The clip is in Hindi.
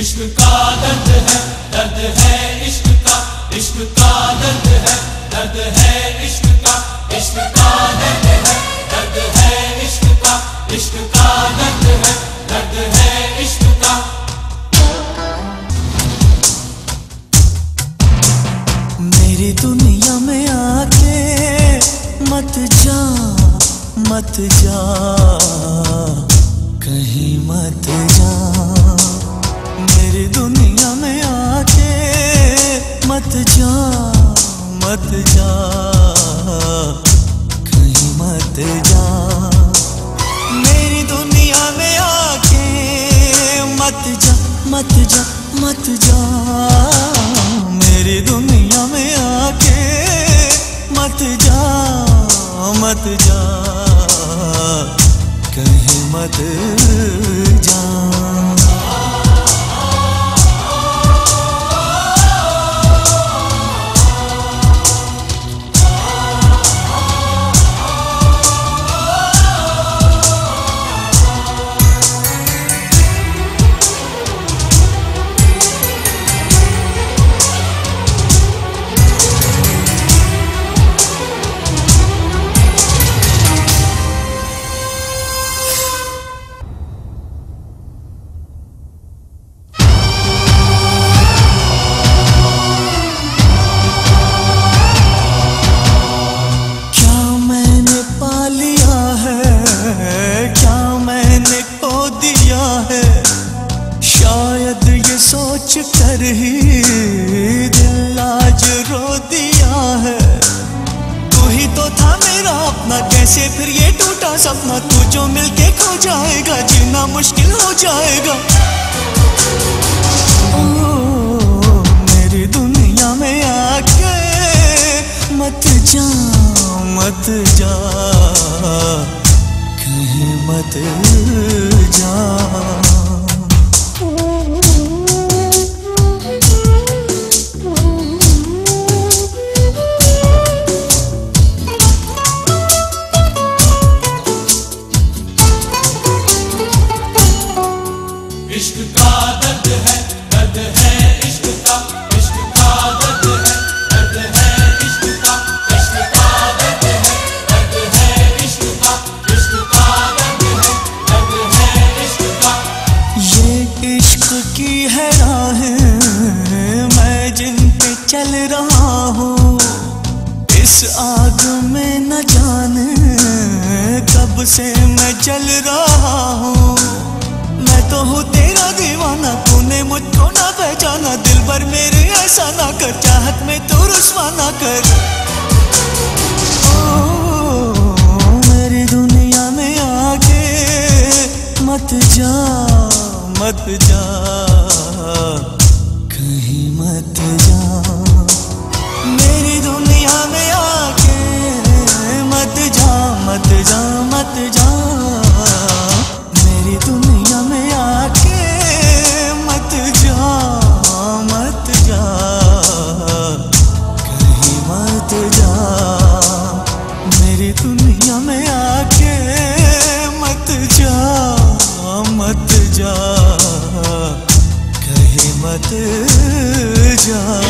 इश्क का दर्द है दर्द है इश्क का इश्क का दर्द है दर्द है इश्क का इश्क का दर्द है दर्द है इश्क का इश्क का दर्द है दर्द है इश्क का। मेरी दुनिया में आके मत जा मत जा। जा, कहीं मत जा। मेरी दुनिया में आके मत जा मत जा मत जा। मेरी दुनिया में आके मत जा मत जा। कहीं मत जा। मेरा अपना कैसे फिर ये टूटा सपना? तू जो मिलके खो जाएगा जीना मुश्किल हो जाएगा। ओ, मेरी दुनिया में आके मत जा मत जा। कहीं मत जा इस आग में न जाने कब से मैं चल रहा हूँ। मैं तो हूँ तेरा दीवाना, तूने मुझको ना पहचाना। दिल भर मेरे ऐसा ना कर, चाहत में तू रुसवा ना कर। मेरी दुनिया में मत जा मत जा। कहीं मत yatacağım